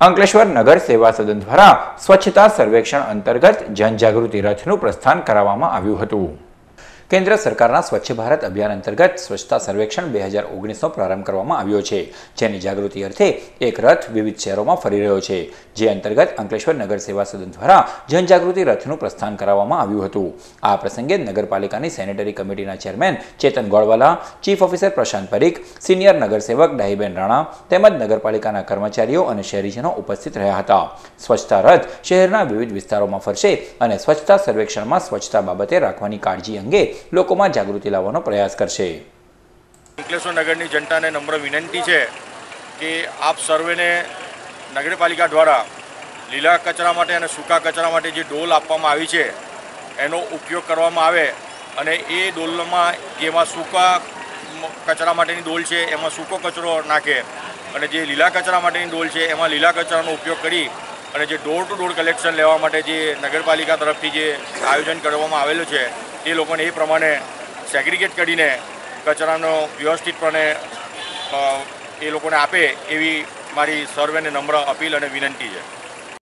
અંકલેશ્વર નગર સેવા સદન દ્વારા સ્વચ્છતા સર્વેક્ષણ અંતર્ગત જનજાગૃતિ રથનું પ્રસ્થાન કરાવવામાં આવ્યું હતું. કેન્દ્ર સરકારના સ્વચ્છ ભારત અભિયાન અંતર્ગત સ્વચ્છતા સર્વેક્ષણ બે હજાર ઓગણીસનો પ્રારંભ કરવામાં આવ્યો છે, જેની જાગૃતિ અર્થે એક રથ વિવિધ શહેરોમાં ફરી રહ્યો છે, જે અંતર્ગત અંકલેશ્વર નગર સેવા સદન દ્વારા જનજાગૃતિ રથનું પ્રસ્થાન કરાવવામાં આવ્યું હતું. આ પ્રસંગે નગરપાલિકાની sanitary committee chairman Chetan Golwala, chief officer Prashant Parikh, senior નગરસેવક Dahiben Rana તેમજ નગરપાલિકાના કર્મચારીઓ અને શહેરીજનો ઉપસ્થિત રહ્યા હતા. સ્વચ્છતા રથ શહેરના વિવિધ વિસ્તારોમાં ફરશે અને સ્વચ્છતા સર્વેક્ષણમાં સ્વચ્છતા બાબતે રાખવાની કાળજી અંગે લોકોમાં જાગૃતિ લાવવાનો પ્રયાસ કરશે. અંકલેશ્વર નગરની જનતાને નમ્ર વિનંતી છે કે આપ સર્વેને નગરપાલિકા દ્વારા લીલા કચરા માટે અને સૂકા કચરા માટે જે ડોલ આપવામાં આવી છે, એનો ઉપયોગ કરવામાં આવે અને એ ડોલમાં જેમાં સૂકા કચરા માટેની ડોલ છે, એમાં સૂકો કચરો નાખે અને જે લીલા કચરા માટેની ડોલ છે, એમાં લીલા કચરાનો ઉપયોગ કરી અને જે ડોર ટુ ડોર કલેક્શન લેવા માટે જે નગરપાલિકા તરફથી જે આયોજન કરવામાં આવેલું છે એ લોકોને એ પ્રમાણે સેગ્રિગેટ કરીને કચરાનો વ્યવસ્થિતપણે એ લોકોને આપે એવી મારી સર્વેને નમ્ર અપીલ અને વિનંતી છે.